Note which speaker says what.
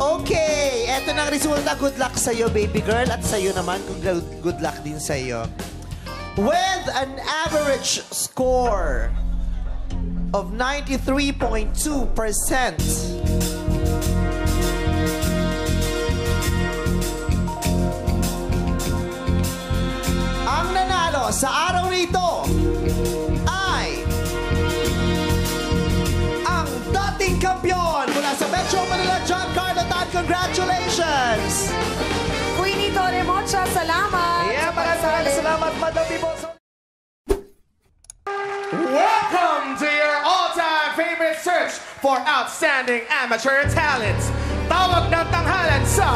Speaker 1: Okay, eto na ang resulta. Good luck sa'yo, baby girl. At sa'yo naman, good, luck din sa'yo. With an average score of 93.2%, ang nanalo sa araw nito ay Congratulations!
Speaker 2: Queenie Torremocha, salamat.
Speaker 1: Yeah, maraming maraming salamat, Madam Biboso.
Speaker 3: Welcome to your all-time favorite search for outstanding amateur talent. Tawag ng tanghalan sa